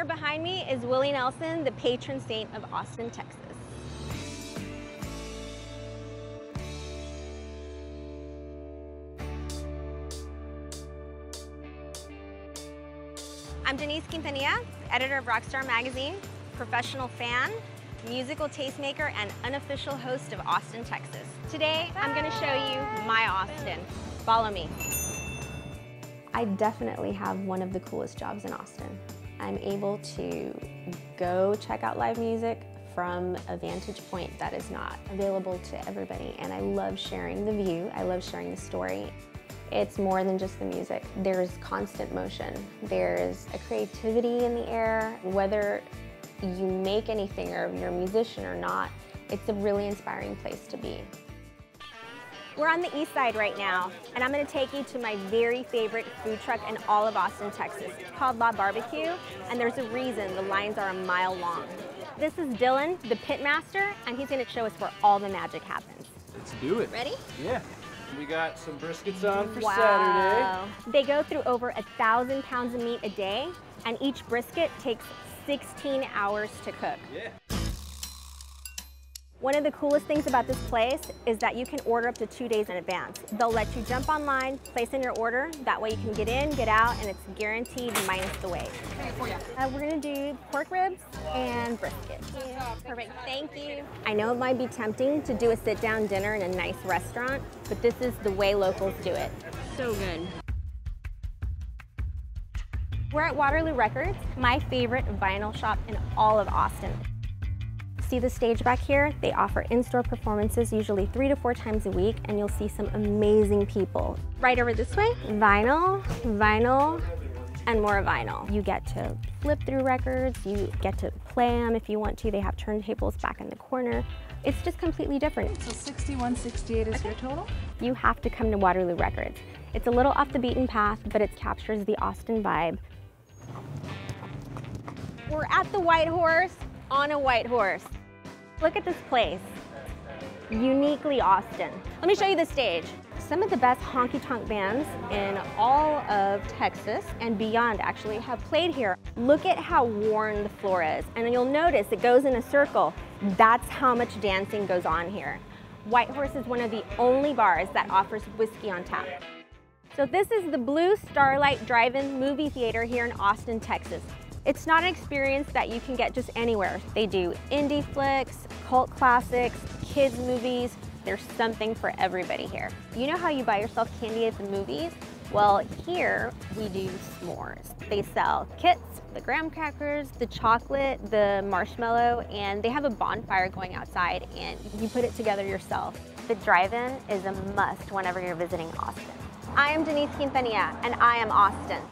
here behind me is Willie Nelson, the patron saint of Austin, Texas. I'm Denise Quintanilla, editor of Rockstar Magazine, professional fan, musical tastemaker, and unofficial host of Austin, Texas. Today, I'm gonna show you my Austin. Follow me. I definitely have one of the coolest jobs in Austin. I'm able to go check out live music from a vantage point that is not available to everybody. And I love sharing the view. I love sharing the story. It's more than just the music. There's constant motion. There's a creativity in the air. Whether you make anything or you're a musician or not, it's a really inspiring place to be. We're on the east side right now, and I'm gonna take you to my very favorite food truck in all of Austin, Texas. It's called La Barbecue, and there's a reason the lines are a mile long. This is Dylan, the pit master, and he's gonna show us where all the magic happens. Let's do it. Ready? Yeah. We got some briskets on for wow. Saturday. They go through over a thousand pounds of meat a day, and each brisket takes 16 hours to cook. Yeah. One of the coolest things about this place is that you can order up to two days in advance. They'll let you jump online, place in your order. That way you can get in, get out, and it's guaranteed minus the wait. Uh, we're gonna do pork ribs and brisket. Yeah, perfect, thank you. I know it might be tempting to do a sit-down dinner in a nice restaurant, but this is the way locals do it. So good. We're at Waterloo Records, my favorite vinyl shop in all of Austin see the stage back here, they offer in-store performances usually three to four times a week and you'll see some amazing people. Right over this way, vinyl, vinyl, and more vinyl. You get to flip through records, you get to play them if you want to. They have turntables back in the corner. It's just completely different. So 6168 is okay. your total? You have to come to Waterloo Records. It's a little off the beaten path, but it captures the Austin vibe. We're at the White Horse on a white horse. Look at this place. Uniquely Austin. Let me show you the stage. Some of the best honky-tonk bands in all of Texas and beyond actually have played here. Look at how worn the floor is. And you'll notice it goes in a circle. That's how much dancing goes on here. White Horse is one of the only bars that offers whiskey on tap. So this is the Blue Starlite Drive-In Movie Theater here in Austin, Texas. It's not an experience that you can get just anywhere. They do indie flicks, cult classics, kids movies. There's something for everybody here. You know how you buy yourself candy at the movies? Well, here we do s'mores. They sell kits, the graham crackers, the chocolate, the marshmallow, and they have a bonfire going outside and you put it together yourself. The drive-in is a must whenever you're visiting Austin. I am Denise Quintanilla and I am Austin.